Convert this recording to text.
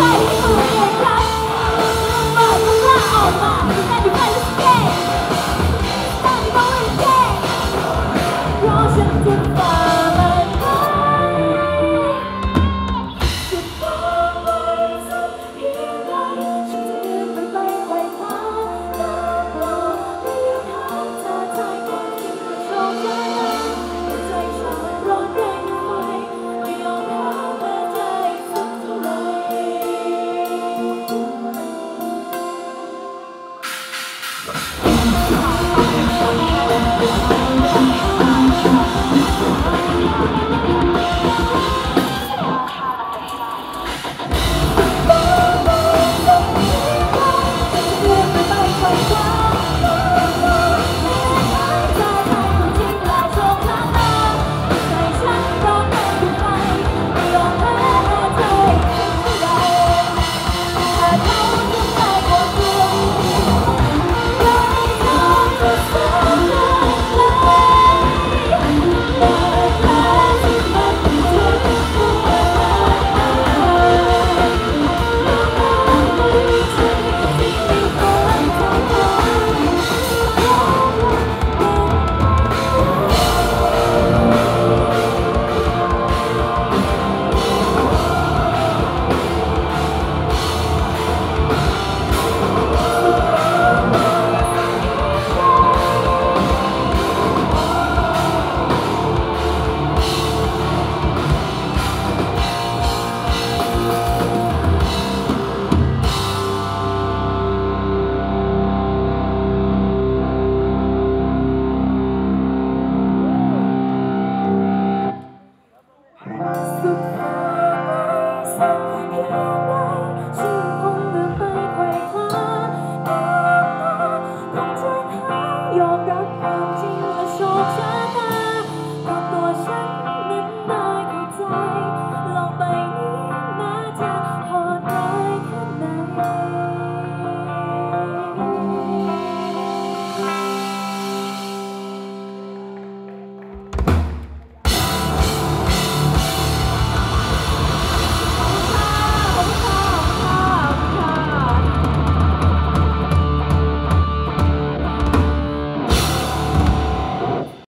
Oh, 以为